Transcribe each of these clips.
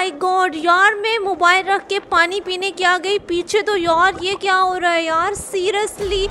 My God यार, मैं mobile रख के पानी पीने क्या गई। पीछे तो यार, ये क्या हो रहा है यार? Seriously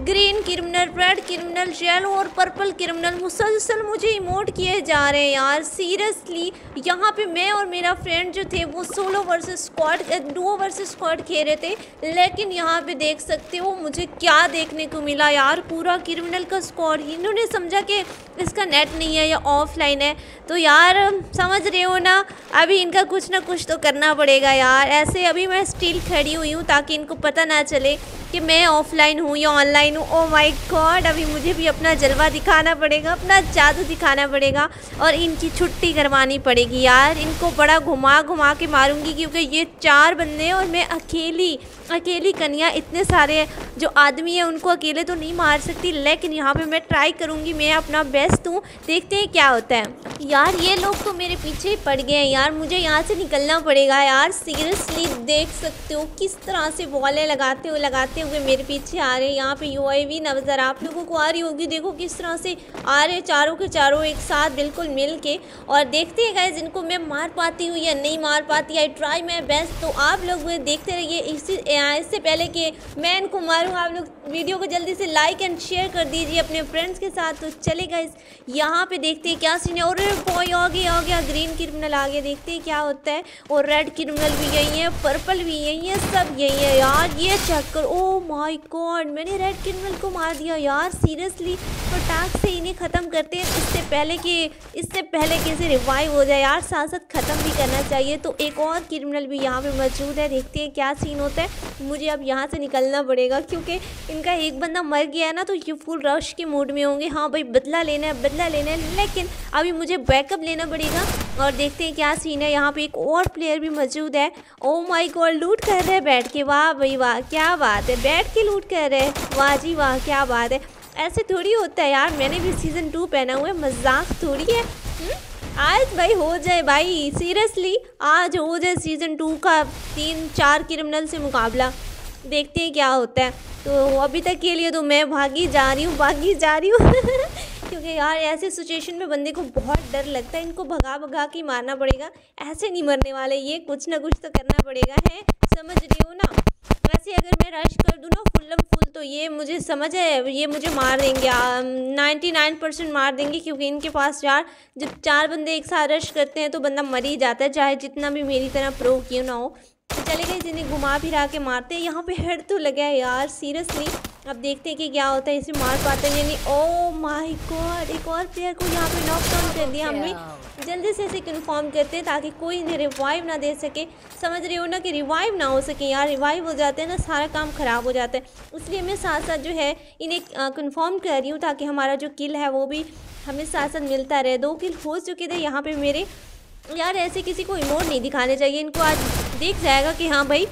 green criminal, red criminal, yellow और पर्पल क्रिमिनल मुसलसल मुझे इमोट किए जा रहे हैं यार। सीरियसली यहाँ पे मैं और मेरा फ्रेंड जो थे, वो solo versus squad duo versus squad खेल रहे थे। लेकिन यहाँ पे देख सकते हो, मुझे क्या देखने को मिला यार। पूरा क्रिमिनल का स्क्वाड इन्होंने समझा कि इसका नेट नहीं है या ऑफलाइन है। तो यार, समझ रहे हो ना? अभी इनका कुछ ना कुछ तो करना पड़ेगा यार। ऐसे अभी मैं स्टिल खड़ी हुई हूँ ताकि इनको पता ना चले कि मैं ऑफलाइन हूँ या ऑनलाइन हूँ ओ माय गॉड अभी मुझे भी अपना जलवा दिखाना पड़ेगा, अपना जादू दिखाना पड़ेगा और इनकी छुट्टी करवानी पड़ेगी यार। इनको बड़ा घुमा घुमा के मारूँगी क्योंकि ये चार बंदे और मैं अकेली अकेली कन्या इतने सारे जो आदमी हैं उनको अकेले तो नहीं मार सकती, लेकिन यहाँ पे मैं ट्राई करूँगी, मैं अपना बेस्ट हूँ। देखते हैं क्या होता है। यार, ये लोग तो मेरे पीछे ही पड़ गए हैं यार, मुझे यहाँ से निकलना पड़ेगा यार। सीरियसली देख सकते हो किस तरह से बॉलें लगाते हुए लगाते हुए मेरे पीछे आ रहे हैं। यहाँ पे यू आई वी नज़र आप लोगों को आ रही होगी, देखो किस तरह से आ रहे चारों के चारों एक साथ बिल्कुल मिल के और देखते हैं गाइज़ इनको मैं मार पाती हूँ या नहीं मार पाती आई ट्राई माई बेस्ट तो आप लोग देखते रहिए, इसी इससे पहले कि मैं इनको मारूँ, आप लोग वीडियो को जल्दी से लाइक एंड शेयर कर दीजिए अपने फ्रेंड्स के साथ। तो चले गाइज़ यहाँ पे देखते हैं क्या सीन है। और बॉय आ गया आ गया ग्रीन क्रिमिनल आ गया देखते हैं क्या होता है। और रेड क्रिमिनल भी यही है पर्पल भी यही है, सब यही है यार, ये चेक कर। ओ माय गॉड मैंने रेड क्रिमिनल को मार दिया। यार सीरियसली फटाक से इन्हें ख़त्म करते हैं। इससे पहले कि, इससे पहले कैसे रिवाइव हो जाए, यार साथ साथ ख़त्म भी करना चाहिए। तो एक और क्रिमिनल भी यहाँ पे मौजूद है। देखते हैं क्या सीन होता है। मुझे अब यहाँ से निकलना पड़ेगा, क्योंकि इनका एक बंदा मर गया है ना तो ये फुल रश के मूड में होंगे। हाँ भाई, बदला लेना है, बदला लेना है। लेकिन अभी मुझे बैकअप लेना पड़ेगा। और देखते हैं क्या सीन है। यहाँ पे एक और प्लेयर भी मौजूद है। ओ माय गॉड लूट कर रहे हैं बैठ के। वाह भाई वाह, क्या बात है। बैठ के लूट कर रहे हैं। वाह जी वाह, क्या बात है। ऐसे थोड़ी होता है यार। मैंने भी सीज़न टू पहना हुआ है। मज़ाक थोड़ी है। हुँ? हम्म? आज भाई हो जाए भाई। सीरियसली आज हो जाए सीज़न टू का तीन चार क्रिमिनल से मुकाबला। देखते हैं क्या होता है। तो अभी तक के लिए तो मैं भागी जा रही हूँ, भागी जा रही हूँ। क्योंकि यार ऐसे सिचुएशन में बंदे को बहुत डर लगता है, इनको भगा भगा के मारना पड़ेगा। ऐसे नहीं मरने वाले, ये कुछ ना कुछ तो करना पड़ेगा, है? समझ रही हो ना? वैसे अगर मैं रश कर दूँ ना फुल्लम फुल तो ये मुझे समझ है, ये मुझे मार देंगे नाइन्टी नाइन परसेंट मार देंगे, क्योंकि इनके पास यार जब चार बंदे एक साथ रश करते हैं तो बंदा मर ही जाता है, चाहे जितना भी मेरी तरह प्रो क्यों ना हो। चले गए जिन्हें घुमा फिरा के मारते हैं। यहाँ पे हेड तो लगा है यार सीरियसली। अब देखते हैं कि क्या होता है इसे मार पाते हैं यानी ओ माय गॉड एक और प्लेयर को यहाँ पे नॉक डाउन कर दिया हमने। जल्दी से इसे कन्फर्म करते हैं ताकि कोई इन्हें रिवाइव ना दे सके। समझ रहे हो ना कि रिवाइव ना हो सके यार रिवाइव हो जाते हैं ना सारा काम ख़राब हो जाता है। इसलिए मैं साथ साथ जो है इन्हें कन्फर्म कर रही हूँ ताकि हमारा जो किल है वो भी हमें साथ साथ मिलता रहे। दो किल हो चुके थे यहाँ पर मेरे। यार, ऐसे किसी को इमोट नहीं दिखाने चाहिए। इनको आज देख जाएगा कि हाँ भाई,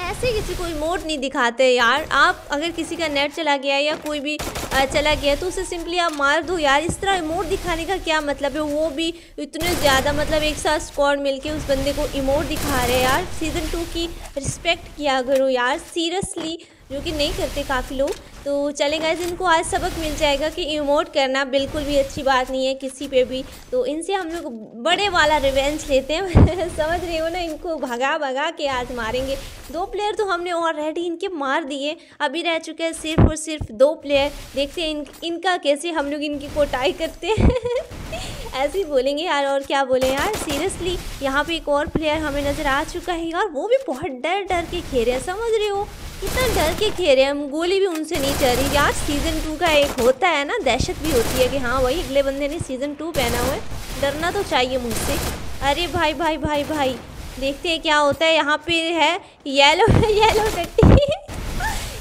ऐसे किसी को इमोट नहीं दिखाते यार। आप अगर किसी का नेट चला गया या कोई भी चला गया तो उसे सिंपली आप मार दो यार। इस तरह इमोट दिखाने का क्या मतलब है? वो भी इतने ज़्यादा मतलब एक साथ स्क्वाड मिलके उस बंदे को इमोट दिखा रहे हैं यार। सीज़न टू की रिस्पेक्ट किया करो यार। सीरियसली जो कि नहीं करते काफ़ी लोग। तो चलेगा इनको आज सबक मिल जाएगा कि इमोट करना बिल्कुल भी अच्छी बात नहीं है किसी पे भी। तो इनसे हम लोग बड़े वाला रिवेंज लेते हैं। समझ रहे हो ना इनको भगा भगा के आज मारेंगे। दो प्लेयर तो हमने ऑलरेडी इनके मार दिए। अभी रह चुके हैं सिर्फ़ और सिर्फ़ दो प्लेयर देखते हैं इन, इनका कैसे हम लोग इनकी कोटाई करते हैं। ऐसे ही बोलेंगे यार और क्या बोले यार? सीरियसली यहाँ पे एक और प्लेयर हमें नज़र आ चुका है यार वो भी बहुत डर डर के खेल हैं। समझ रहे हो? कितना डर के खेल हम, गोली भी उनसे नहीं चल रही। यार सीज़न टू का एक होता है ना, दहशत भी होती है कि हाँ वही अगले बंदे ने सीज़न टू पहना हुआ है। डरना तो चाहिए मुझसे। अरे भाई भाई भाई भाई, देखते हैं क्या होता है। यहाँ पे है येलो येलो टट्टी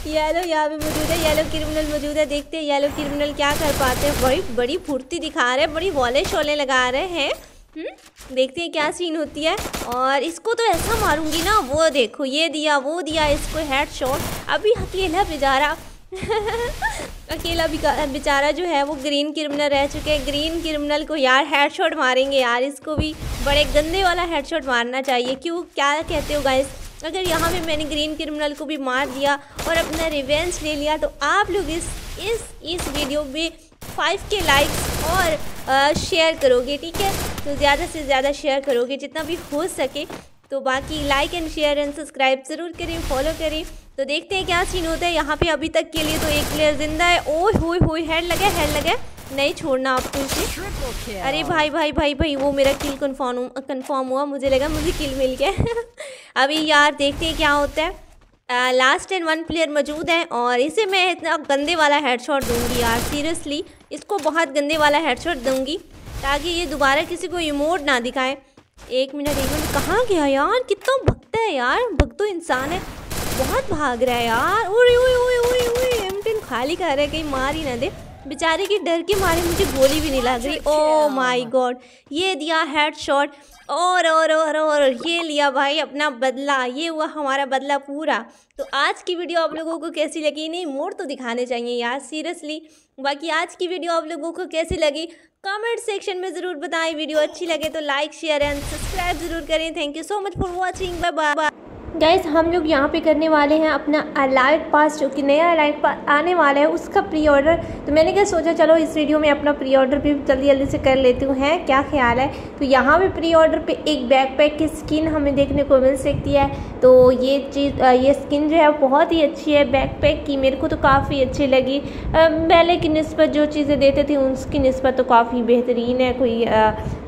येलो यहाँ पे मौजूद है येलो क्रिमिनल मौजूद है। देखते हैं येलो क्रिमिनल क्या कर पाते हैं। बड़ी बड़ी फुर्ती दिखा रहे हैं, बड़ी वॉले शोले लगा रहे हैं। हम्म? देखते हैं क्या सीन होती है। और इसको तो ऐसा मारूँगी ना, वो देखो, ये दिया, वो दिया, इसको हेड शॉट अभी अकेला बेचारा। अकेला बेचारा जो है, वो ग्रीन क्रिमिनल रह चुके हैं। ग्रीन क्रिमिनल को यार हेड शॉट मारेंगे यार, इसको भी बड़े गंदे वाला हेड शॉट मारना चाहिए। क्यों? क्या कहते हो गाइस अगर यहाँ पे मैंने ग्रीन क्रिमिनल को भी मार दिया और अपना रिवेंज ले लिया तो आप लोग इस इस इस वीडियो में फाइव के लाइक्स और शेयर करोगे ठीक है? तो ज़्यादा से ज़्यादा शेयर करोगे जितना भी हो सके। तो बाकी like and share and subscribe ज़रूर करें फॉलो करें। तो देखते हैं क्या सीन होता है। यहाँ पे अभी तक के लिए तो एक प्लेयर ज़िंदा है। ओह हो हो हेड लगे हेड लगे नहीं छोड़ना आपको उसे अरे भाई भाई भाई भाई वो मेरा किल कन्फर्म कन्फर्म हुआ। मुझे लगा मुझे किल मिल गया। अभी यार देखते हैं क्या होता है। लास्ट एंड वन प्लेयर मौजूद है और इसे मैं इतना गंदे वाला हेडशॉट दूँगी यार सीरियसली इसको बहुत गंदे वाला हेडशॉट दूँगी ताकि ये दोबारा किसी को इमोट ना दिखाए। एक मिनट एक मिनट कहाँ गया यार? कितना भगता है यार भग तो इंसान है। बहुत भाग रहा है यार। उड़ी उड़ी उड़ी उड़ी उड़ी एम टेन खाली कर रहा है कहीं मार ही ना दे। बेचारे की डर के मारे मुझे गोली भी नहीं लग रही। ओ माय गॉड ये दिया हेड शॉट और और और और, ये लिया भाई अपना बदला, ये हुआ हमारा बदला पूरा। तो आज की वीडियो आप लोगों को कैसी लगी? नहीं मोड़ तो दिखाने चाहिए यार, सीरियसली। बाकी आज की वीडियो आप लोगों को कैसी लगी? कमेंट सेक्शन में ज़रूर बताएँ। वीडियो अच्छी लगे तो लाइक, शेयर एंड सब्सक्राइब ज़रूर करें। Thank you so much for watching bye bye guys हम लोग यहाँ पे करने वाले हैं अपना अलाइट पास जो कि नया अलाइट पास आने वाला है, उसका प्री ऑर्डर तो मैंने क्या सोचा, चलो इस वीडियो में अपना प्री ऑर्डर भी जल्दी जल्दी से कर लेती हूँ। है? क्या ख्याल है? तो यहाँ पे प्री ऑर्डर पे एक बैकपैक की स्किन हमें देखने को मिल सकती है। तो ये चीज़ ये स्किन जो है बहुत ही अच्छी है बैकपैक की। मेरे को तो काफ़ी अच्छी लगी। पहले की नस्बत जो चीज़ें देते थे उसकी नस्बत तो काफ़ी बेहतरीन है। कोई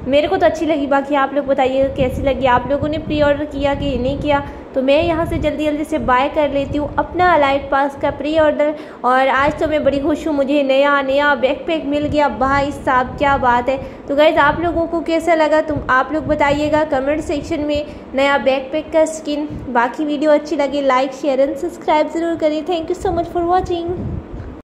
मेरे को तो अच्छी लगी, बाकी आप लोग बताइए कैसी लगी? आप लोगों ने प्री ऑर्डर किया कि नहीं किया? तो मैं यहाँ से जल्दी जल्दी से बाय कर लेती हूँ अपना अलाइट पास का प्री ऑर्डर और आज तो मैं बड़ी खुश हूँ, मुझे नया नया बैक पैक मिल गया। भाई साहब, क्या बात है। तो गैज़ आप लोगों को कैसा लगा? तुम आप लोग बताइएगा कमेंट सेक्शन में नया बैक पैक का स्किन बाकी वीडियो अच्छी लगी लाइक शेयर एंड सब्सक्राइब ज़रूर करें। Thank you so much for watching